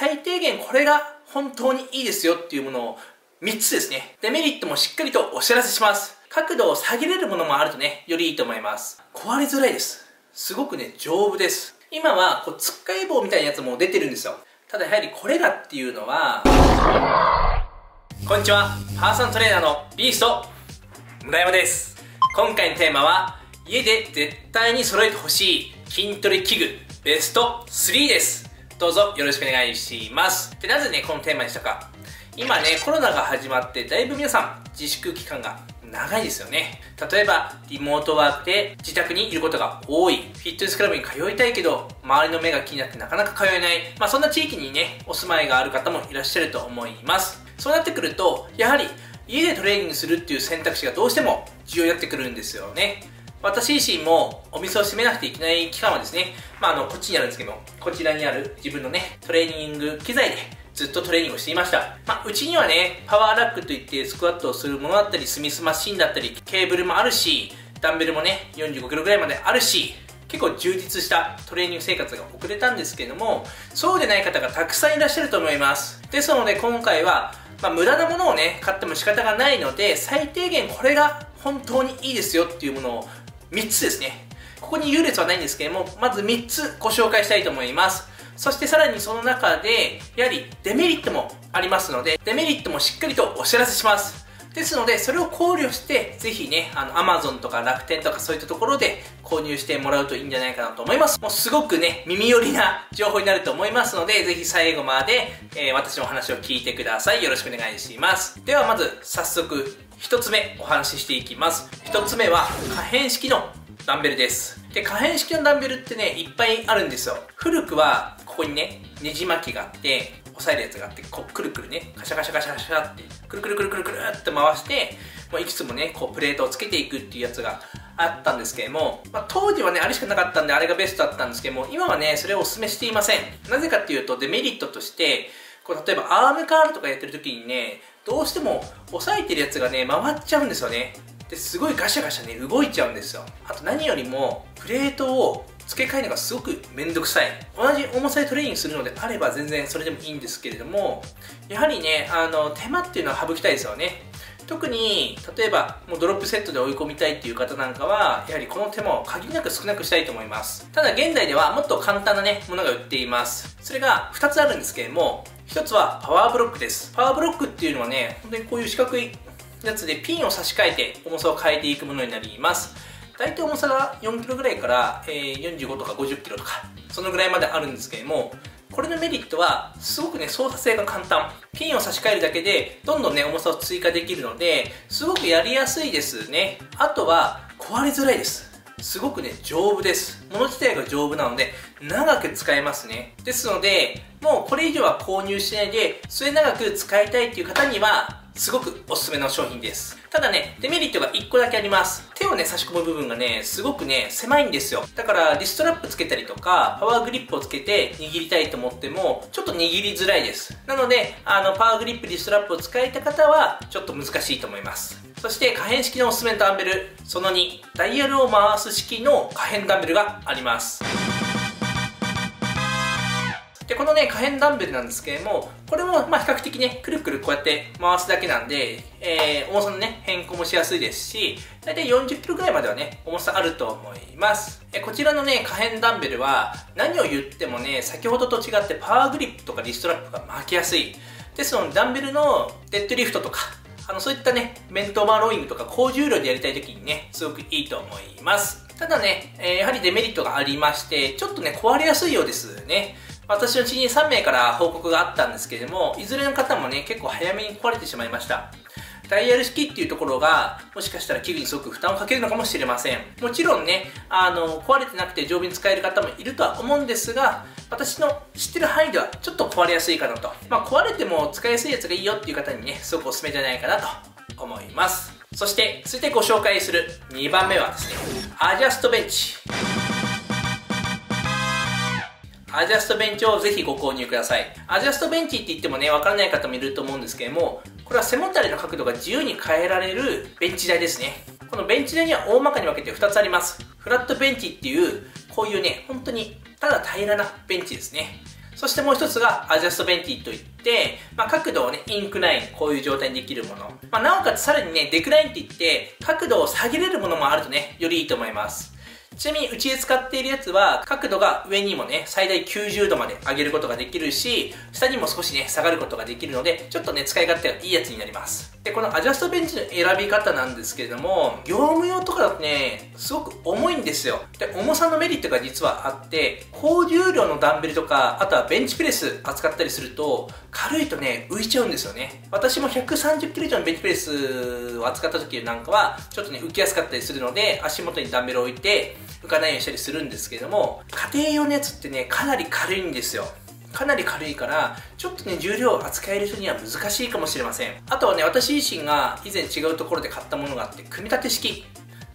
最低限これが本当にいいですよっていうものを3つですね。デメリットもしっかりとお知らせします。角度を下げれるものもあるとね、よりいいと思います。壊れづらいです。すごくね、丈夫です。今は、こう、つっかい棒みたいなやつも出てるんですよ。ただやはりこれらっていうのは、こんにちは。パーソナルトレーナーのビースト、村山です。今回のテーマは、家で絶対に揃えてほしい筋トレ器具ベスト3です。どうぞよろしくお願いします。で、なぜね、このテーマにしたか。今ね、コロナが始まって、だいぶ皆さん、自粛期間が長いですよね。例えば、リモートワークで自宅にいることが多い。フィットネスクラブに通いたいけど、周りの目が気になってなかなか通えない。まあそんな地域にね、お住まいがある方もいらっしゃると思います。そうなってくると、やはり家でトレーニングするっていう選択肢がどうしても重要になってくるんですよね。私自身もお店を閉めなくていけない期間はですね、まあ、あの、こっちにあるんですけども、こちらにある自分のね、トレーニング機材でずっとトレーニングをしていました。まあ、うちにはね、パワーラックといってスクワットをするものだったり、スミスマシンだったり、ケーブルもあるし、ダンベルもね、45キロぐらいまであるし、結構充実したトレーニング生活が送れたんですけれども、そうでない方がたくさんいらっしゃると思います。ですので今回は、まあ、無駄なものをね、買っても仕方がないので、最低限これが本当にいいですよっていうものを3つですね。ここに優劣はないんですけれども、まず3つご紹介したいと思います。そしてさらにその中で、やはりデメリットもありますので、デメリットもしっかりとお知らせします。ですので、それを考慮して、ぜひね、あの、Amazon とか楽天とかそういったところで購入してもらうといいんじゃないかなと思います。もうすごくね、耳寄りな情報になると思いますので、ぜひ最後まで、えー、私のお話を聞いてください。よろしくお願いします。ではまず、早速、一つ目お話ししていきます。一つ目は、可変式のダンベルです。で、可変式のダンベルってね、いっぱいあるんですよ。古くは、ここにね、ねじ巻きがあって、押さえるやつがあって、こう、くるくるね、カシャカシャカシャカシャって、くるくるくるくるくるって回して、もういくつもね、こう、プレートをつけていくっていうやつがあったんですけども、まあ、当時はね、あれしかなかったんで、あれがベストだったんですけども、今はね、それをお勧めしていません。なぜかっていうと、デメリットとして、こう例えばアームカールとかやってる時にね、どうしても押さえてるやつがね、回っちゃうんですよね。ですごいガシャガシャね動いちゃうんですよあと何よりもプレートを付け替えるのがすごくめんどくさい。同じ重さでトレーニングするのであれば全然それでもいいんですけれどもやはりねあの手間っていうのは省きたいですよね。特に例えばもうドロップセットで追い込みたいっていう方なんかはやはりこの手間を限りなく少なくしたいと思います。ただ現代ではもっと簡単なねものが売っています。それが2つあるんですけれども1つはパワーブロックです。パワーブロックっていうのはね本当にこういう四角いやつでピンを差し替えて重さを変えていくものになります。大体重さが 4kg ぐらいから、えー、45とか 50kg とかそのぐらいまであるんですけれどもこれのメリットはすごくね操作性が簡単。ピンを差し替えるだけでどんどんね重さを追加できるのですごくやりやすいですね。あとは壊れづらいです。すごくね丈夫です。物自体が丈夫なので長く使えますね。ですのでもうこれ以上は購入しないで末長く使いたいっていう方にはすごくおすすめの商品です。ただね、デメリットが1個だけあります。手をね、差し込む部分がね、すごくね、狭いんですよ。だから、リストラップつけたりとか、パワーグリップをつけて握りたいと思っても、ちょっと握りづらいです。なので、あの、パワーグリップ、リストラップを使いた方は、ちょっと難しいと思います。そして可変式のおすすめのダンベル、その2、ダイヤルを回す式の可変ダンベルがあります。で、このね、可変ダンベルなんですけれども、これも、まあ、比較的ね、くるくるこうやって回すだけなんで、えー、重さのね、変更もしやすいですし、だいたい40キロぐらいまではね、重さあると思います。えこちらのね、可変ダンベルは、何を言ってもね、先ほどと違ってパワーグリップとかリストラップが巻きやすい。ですので、ダンベルのデッドリフトとか、あの、そういったね、メントマローイングとか高重量でやりたい時にね、すごくいいと思います。ただね、えー、やはりデメリットがありまして、ちょっとね、壊れやすいようですね。私の知人3名から報告があったんですけれども、いずれの方もね、結構早めに壊れてしまいました。ダイヤル式っていうところが、もしかしたら器具にすごく負担をかけるのかもしれません。もちろんね、あの、壊れてなくて丈夫に使える方もいるとは思うんですが、私の知ってる範囲ではちょっと壊れやすいかなと。まあ、壊れても使いやすいやつがいいよっていう方にね、すごくおすすめじゃないかなと思います。そして、続いてご紹介する2番目はですね、アジャストベンチ。アジャストベンチをぜひご購入ください。アジャストベンチって言ってもね、わからない方もいると思うんですけれども、これは背もたれの角度が自由に変えられるベンチ台ですね。このベンチ台には大まかに分けて2つあります。フラットベンチっていう、こういうね、本当にただ平らなベンチですね。そしてもう一つがアジャストベンチといって、まあ、角度をね、インクライン、こういう状態にできるもの。まあ、なおかつさらにね、デクラインっていって、角度を下げれるものもあるとね、よりいいと思います。ちなみにうちで使っているやつは角度が上にもね最大90度まで上げることができるし下にも少しね下がることができるのでちょっとね使い勝手がいいやつになります。でこのアジャストベンチの選び方なんですけれども業務用とかだとねすごく重いんですよ。で重さのメリットが実はあって高重量のダンベルとかあとはベンチプレス扱ったりすると軽いとね浮いちゃうんですよね。私も130キロ以上のベンチプレスを扱った時なんかはちょっとね浮きやすかったりするので足元にダンベルを置いて浮かないようにしたりするんですけども家庭用のやつってねかなり軽いんですよ。かなり軽いからちょっとね重量を扱える人には難しいかもしれません。あとはね私自身が以前違うところで買ったものがあって組み立て式。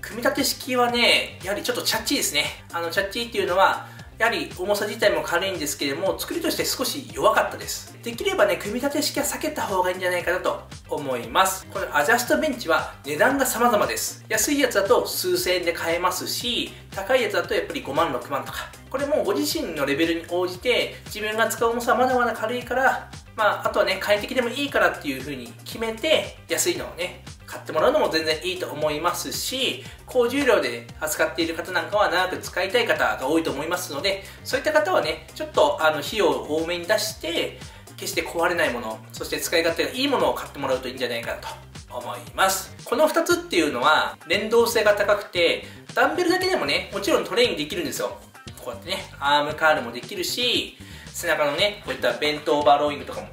組み立て式はねやはりちょっとチャッチーですね。あのチャッチーっていうのはやはり重さ自体も軽いんですけれども作りとして少し弱かったです。できればね組み立て式は避けた方がいいんじゃないかなと思います。このアジャストベンチは値段が様々です。安いやつだと数千円で買えますし高いやつだとやっぱり5万6万とか。これもご自身のレベルに応じて自分が使う重さはまだまだ軽いからまあ、あとはね、快適でもいいからっていう風に決めて、安いのをね、買ってもらうのも全然いいと思いますし高重量で扱っている方なんかは長く使いたい方が多いと思いますのでそういった方はねちょっとあの費用を多めに出して決して壊れないものそして使い勝手がいいものを買ってもらうといいんじゃないかなと思います。この2つっていうのは連動性が高くてダンベルだけでもねもちろんトレーニングできるんですよ。こうやってねアームカールもできるし背中のねこういったベントオーバーローイングとかも、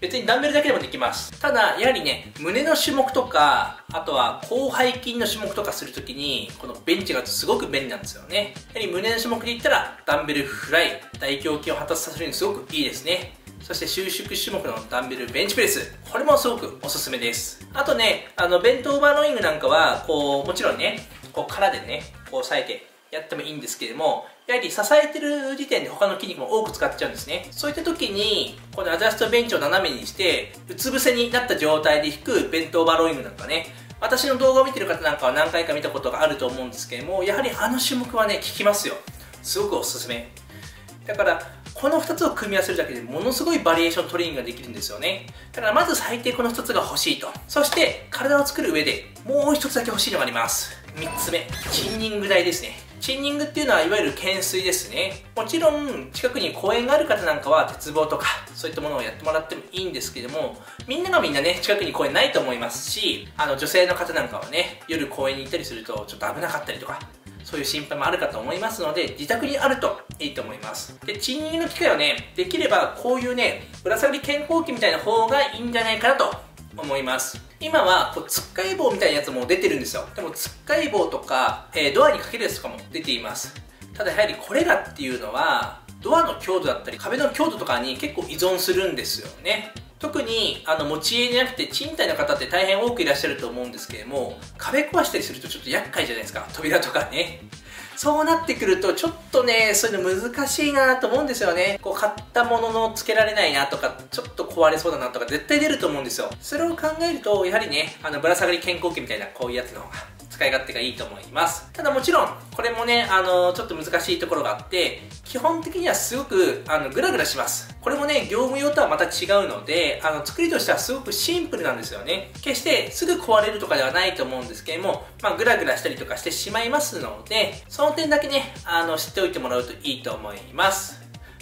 別にダンベルだけでもできます。ただ、やはりね、胸の種目とか、あとは広背筋の種目とかするときに、このベンチがすごく便利なんですよね。やはり胸の種目で言ったら、ダンベルフライ、大胸筋を果たさせるにすごくいいですね。そして収縮種目のダンベルベンチプレス。これもすごくおすすめです。あとね、あの、ベントオーバーローイングなんかは、こう、もちろんね、こう、殻でね、こう押さえてやってもいいんですけれども、やはり支えてる時点で他の筋肉も多く使っちゃうんですね。そういった時に、このアジャストベンチを斜めにして、うつ伏せになった状態で引くベントオーバーローイングなんかね、私の動画を見てる方なんかは何回か見たことがあると思うんですけれども、やはりあの種目はね、効きますよ。すごくおすすめ。だから、この2つを組み合わせるだけでものすごいバリエーショントレーニングができるんですよね。だからまず最低この2つが欲しいと。そして体を作る上でもう1つだけ欲しいのがあります。3つ目、チンニング台ですね。チンニングっていうのはいわゆる懸垂ですね。もちろん近くに公園がある方なんかは鉄棒とかそういったものをやってもらってもいいんですけども、みんながみんなね、近くに公園ないと思いますし、あの女性の方なんかはね、夜公園に行ったりするとちょっと危なかったりとか、そういう心配もあるかと思いますので、自宅にあるといいと思います。で、チンニングの機械はね、できればこういうね、ぶら下がり健康器みたいな方がいいんじゃないかなと思います。今はこうつっかい棒みたいなやつも出てるんですよ。でもつっかい棒とか、えー、ドアにかけるやつとかも出ています。ただやはりこれらっていうのはドアの強度だったり壁の強度とかに結構依存するんですよね。特にあの持ち家じゃなくて賃貸の方って大変多くいらっしゃると思うんですけれども壁壊したりするとちょっと厄介じゃないですか。扉とかね。そうなってくると、ちょっとね、そういうの難しいなと思うんですよね。こう、買ったものの付けられないなとか、ちょっと壊れそうだなとか、絶対出ると思うんですよ。それを考えると、やはりね、あの、ぶら下がり健康器みたいな、こういうやつの方が、使い勝手がいいと思います。ただもちろん、これもね、あの、ちょっと難しいところがあって、基本的にはすごく、あの、グラグラします。これもね、業務用とはまた違うので、あの、作りとしてはすごくシンプルなんですよね。決してすぐ壊れるとかではないと思うんですけれども、まあ、グラグラしたりとかしてしまいますので、その点だけね、あの、知っておいてもらうといいと思います。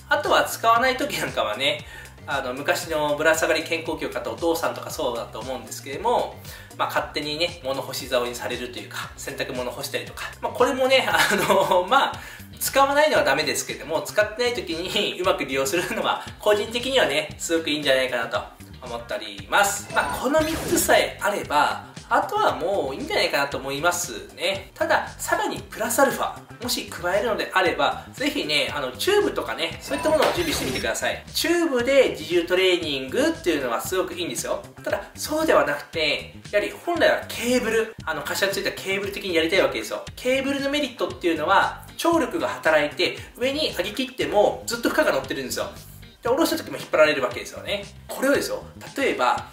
あとは使わない時なんかはね、あの昔のぶら下がり健康器を買ったお父さんとかそうだと思うんですけれども、まあ、勝手にね物干し竿にされるというか洗濯物干したりとか、まあ、これもね あのまあ使わないのはダメですけれども使ってない時にうまく利用するのは個人的にはねすごくいいんじゃないかなと思っております、まあ、この3つさえあればあとはもういいんじゃないかなと思いますね。ただ、さらにプラスアルファ、もし加えるのであれば、ぜひね、あの、チューブとかね、そういったものを準備してみてください。チューブで自重トレーニングっていうのはすごくいいんですよ。ただ、そうではなくて、やはり本来はケーブル、あの、滑車ついたケーブル的にやりたいわけですよ。ケーブルのメリットっていうのは、張力が働いて、上に上げ切ってもずっと負荷が乗ってるんですよ。で、下ろした時も引っ張られるわけですよね。これをですよ、例えば、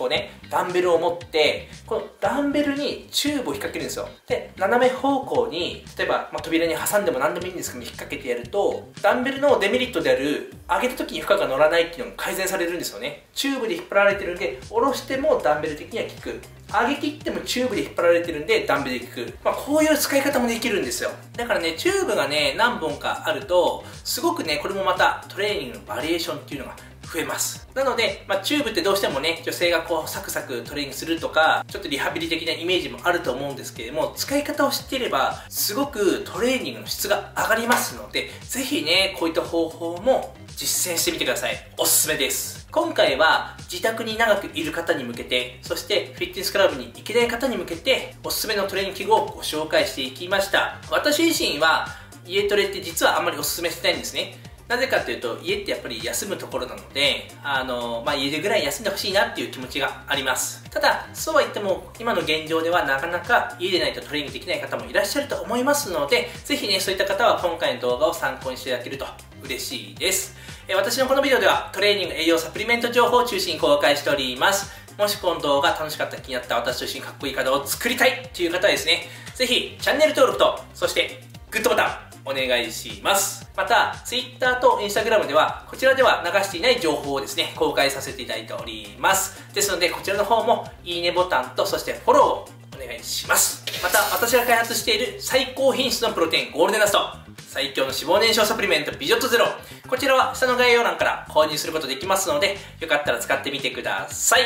こうね、ダンベルを持って、このダンベルにチューブを引っ掛けるんですよ。で、斜め方向に、例えば、まあ、扉に挟んでも何でもいいんですけど引っ掛けてやると、ダンベルのデメリットである、上げた時に負荷が乗らないっていうのが改善されるんですよね。チューブで引っ張られてるんで、下ろしてもダンベル的には効く。上げ切ってもチューブで引っ張られてるんでダンベルで効く。まあ、こういう使い方もできるんですよ。だからね、チューブがね、何本かあると、すごくね、これもまたトレーニングのバリエーションっていうのが増えます。なので、まあ、チューブってどうしてもね、女性がこうサクサクトレーニングするとか、ちょっとリハビリ的なイメージもあると思うんですけれども、使い方を知っていれば、すごくトレーニングの質が上がりますので、ぜひね、こういった方法も実践してみてください。おすすめです。今回は自宅に長くいる方に向けて、そしてフィットネスクラブに行けない方に向けて、おすすめのトレーニング器具をご紹介していきました。私自身は家トレって実はあんまりおすすめしてないんですね。なぜかというと、家ってやっぱり休むところなので、あの、まあ、家でぐらい休んでほしいなっていう気持ちがあります。ただ、そうは言っても、今の現状ではなかなか家でないとトレーニングできない方もいらっしゃると思いますので、ぜひね、そういった方は今回の動画を参考にしていただけると嬉しいです。え私のこのビデオではトレーニング栄養サプリメント情報を中心に公開しております。もしこの動画楽しかった気になった私と一緒にかっこいい体を作りたいという方はですね、ぜひチャンネル登録と、そしてグッドボタン、お願いします。また、Twitter と Instagram では、こちらでは流していない情報をですね、公開させていただいております。ですので、こちらの方も、いいねボタンと、そしてフォローをお願いします。また、私が開発している最高品質のプロテインゴールデンラスト、最強の脂肪燃焼サプリメントビジョットゼロ。こちらは下の概要欄から購入することできますので、よかったら使ってみてください。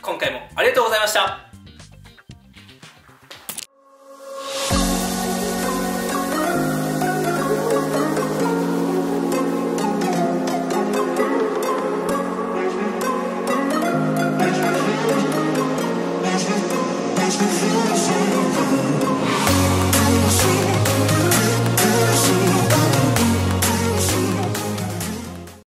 今回もありがとうございました。